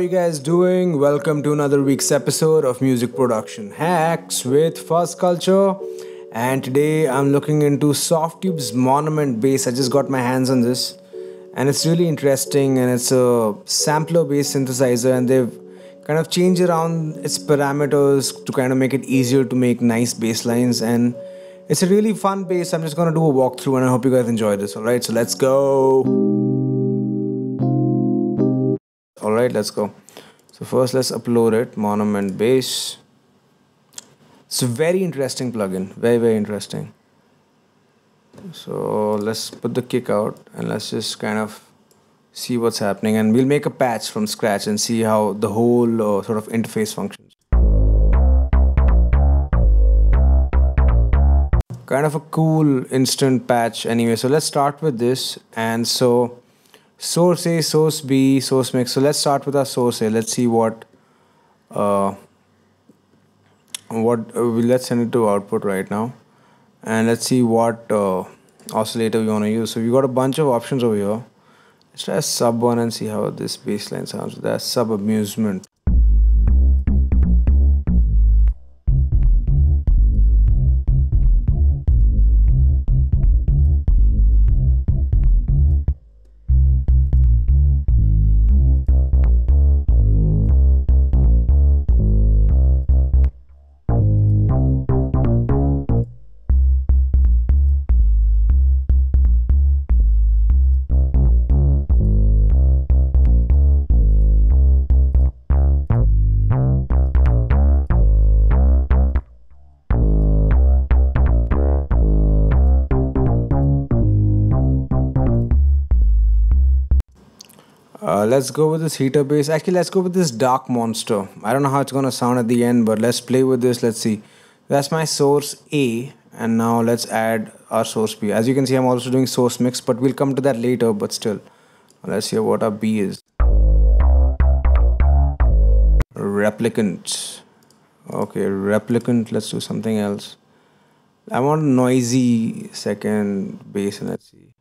you guys doing? Welcome to another week's episode of Music Production Hacks with Fuzz Culture. And today I'm looking into Softube's Monoment bass. I just got my hands on this, and it's really interesting. And it's a sampler-based synthesizer, and they've kind of changed around its parameters to kind of make it easier to make nice bass lines. And it's a really fun bass. I'm just gonna do a walkthrough, and I hope you guys enjoy this. All right, so let's go all right let's go. So first let's upload it Monoment Bass. It's a very interesting plugin very very interesting. So let's put the kick out and let's just kind of see what's happening. And we'll make a patch from scratch and see how the whole uh, sort of interface functions. Kind of a cool instant patch anyway. So let's start with this. And so source A, source B, source mix. So let's start with our source A. Let's see what uh, what uh, let's send it to output right now, and let's see what uh, oscillator we want to use. So we got a bunch of options over here. Let's try sub one and see how this baseline sounds. That's sub amusement. Uh, let's go with this heater bass. Actually, let's go with this dark monster. I don't know how it's gonna sound at the end, but let's play with this. Let's see. That's my source A, and now let's add our source B. As you can see, I'm also doing source mix, but we'll come to that later. But still, let's hear what our B is. Replicant. Okay, replicant. Let's do something else. I want noisy second bass, let's see.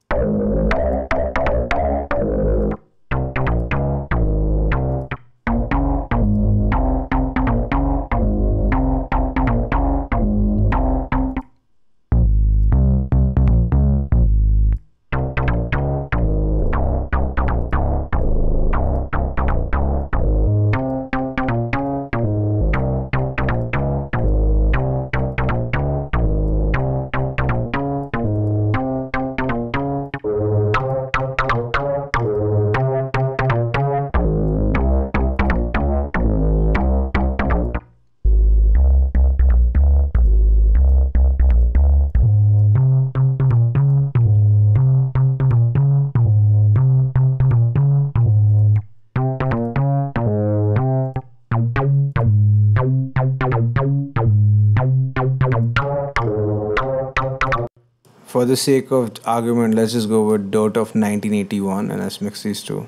For the sake of argument, let's just go with Dirt of 1981 and let's mix these two.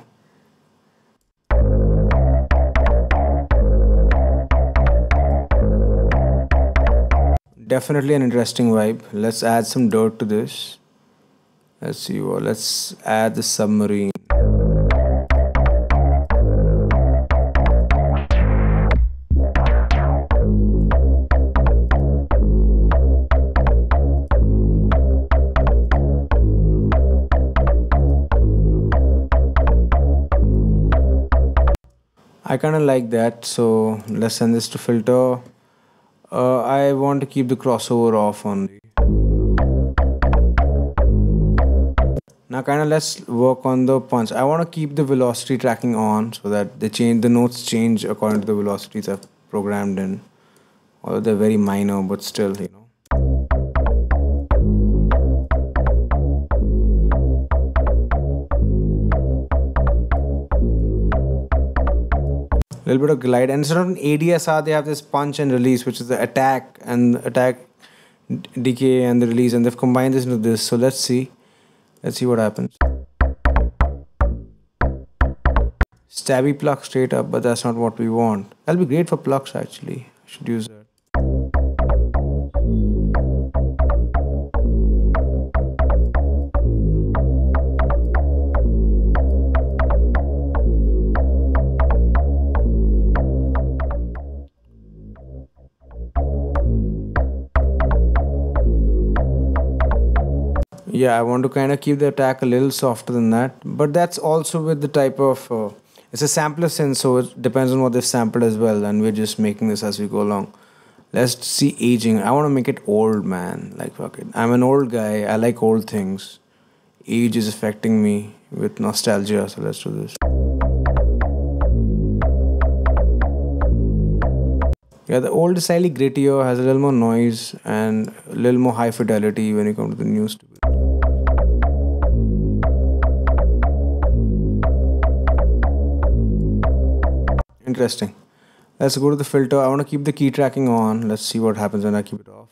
Definitely an interesting vibe. Let's add some dirt to this. Let's see what. Let's add the submarine. I kind of like that so let's send this to filter. Uh, I want to keep the crossover off only. Now kind of let's work on the punch. I want to keep the velocity tracking on so that the change the notes change according to the velocities I've programmed in. Although they're very minor but still you know little bit of glide. And instead of an ADSR they have this punch and release which is the attack and attack decay and the release and they've combined this into this. So let's see. Let's see what happens. Stabby pluck straight up but that's not what we want. That'll be great for plucks actually. Should use uh, yeah i want to kind of keep the attack a little softer than that but that's also with the type of uh, it's a sampler sense so it depends on what they've sampled as well and we're just making this as we go along. Let's see aging. I want to make it old man. Like fuck it. I'm an old guy. I like old things. Age is affecting me with nostalgia so let's do this. Yeah the old slightly grittier has a little more noise and a little more high fidelity when you come to the new stability interesting. Let's go to the filter. I want to keep the key tracking on. Let's see what happens when i keep it off.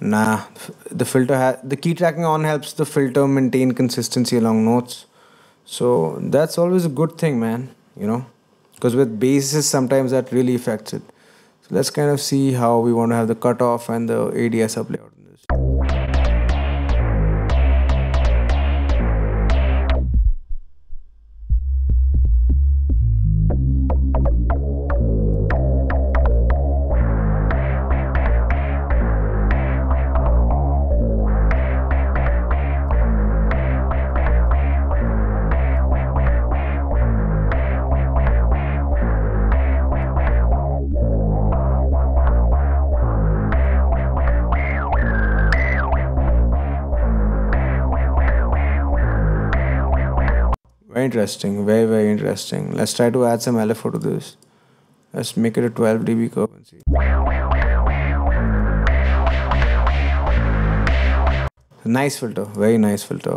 Nah the filter has the key tracking on helps the filter maintain consistency along notes. So that's always a good thing man you know because with basses sometimes that really affects it. So let's kind of see how we want to have the cutoff and the ADSR layout interesting, very very interesting. Let's try to add some LFO to this. Let's make it a 12 dB curve and see. Nice filter, very nice filter.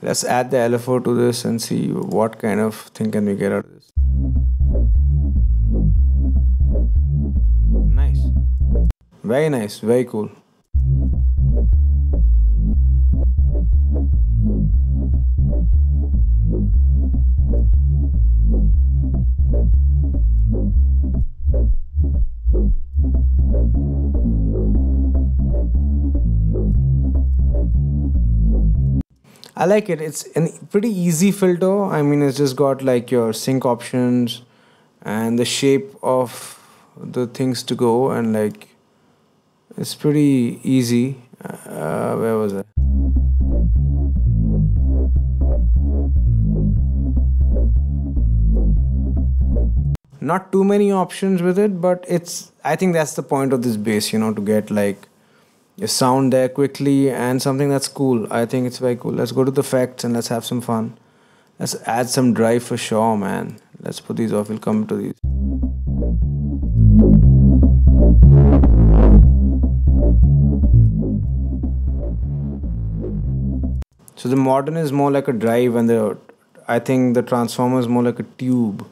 Let's add the LFO to this and see what kind of thing can we get out of this. Very nice, very cool. I like it. It's a pretty easy filter. I mean, it's just got like your sync options and the shape of the things to go, and like it's pretty easy. Uh, where was it? Not too many options with it, but it's. I think that's the point of this bass, you know, to get like a sound there quickly and something that's cool. I think it's very cool. Let's go to the effects and let's have some fun. Let's add some drive for sure, man. Let's put these off. We'll come to these. So the modern is more like a drive, and the I think the transformer is more like a tube.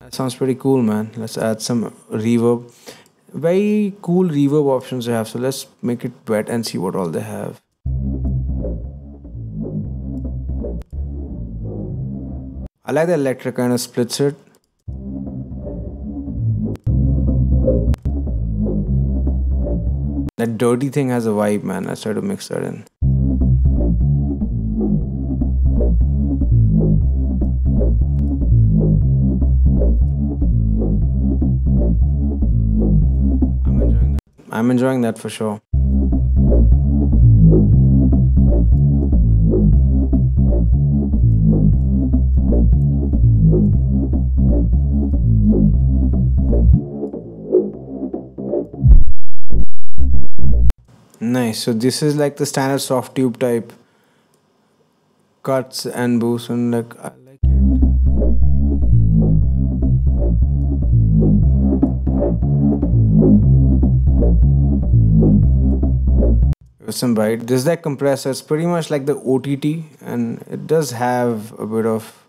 That sounds pretty cool, man. Let's add some reverb. Very cool reverb options they have. So let's make it wet and see what all they have. I like the electric kind of splits it. That dirty thing has a vibe, man. Let's try to mix that in. I'm enjoying that. I'm enjoying that for sure. Nice. So this is like the standard Softube type cuts and boosts, and like I like it. Some bite. This is like compressor. It's pretty much like the OTT, and it does have a bit of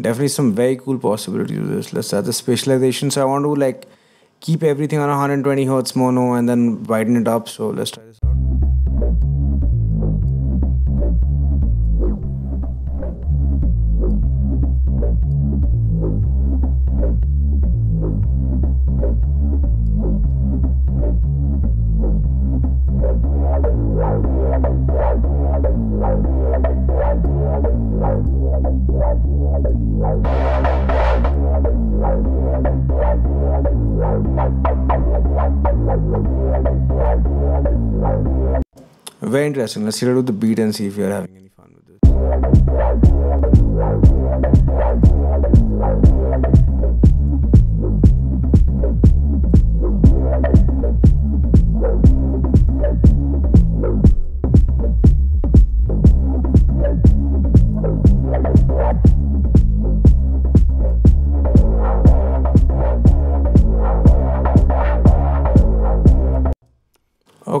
definitely some very cool possibilities to this. Let's start the specialization. So I want to like keep everything on 120 hertz mono and then widen it up. So let's try this Very interesting. Let's hear it with the beat and see if you're having any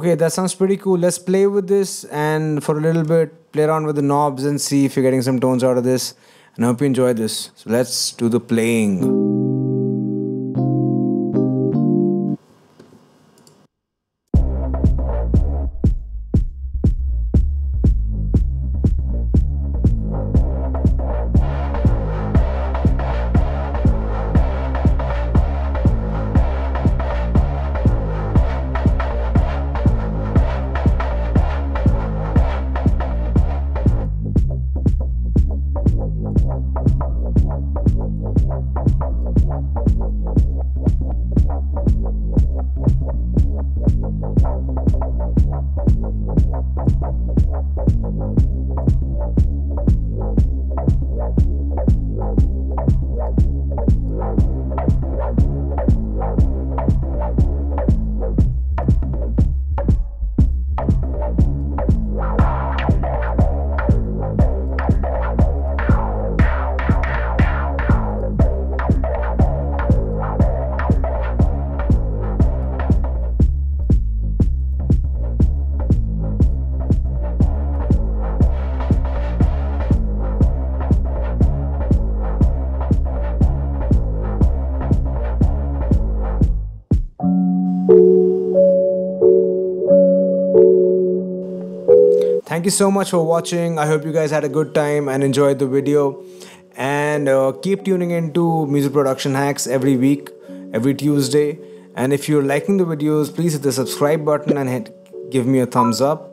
Okay, that sounds pretty cool. Let's play with this and for a little bit play around with the knobs and see if you're getting some tones out of this. And I hope you enjoy this. So let's do the playing. Thank you so much for watching. I hope you guys had a good time and enjoyed the video. And uh, keep tuning into music production hacks every week, every Tuesday. And if you're liking the videos, please hit the subscribe button and hit give me a thumbs up.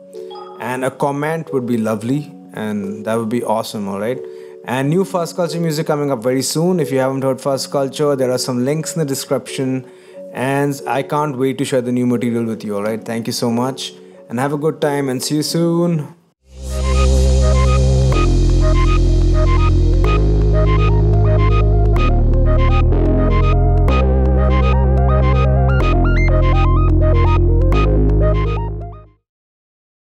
And a comment would be lovely, and that would be awesome. All right. And new Fuzz Culture music coming up very soon. If you haven't heard Fuzz Culture, there are some links in the description. And I can't wait to share the new material with you. All right. Thank you so much and have a good time and see you soon.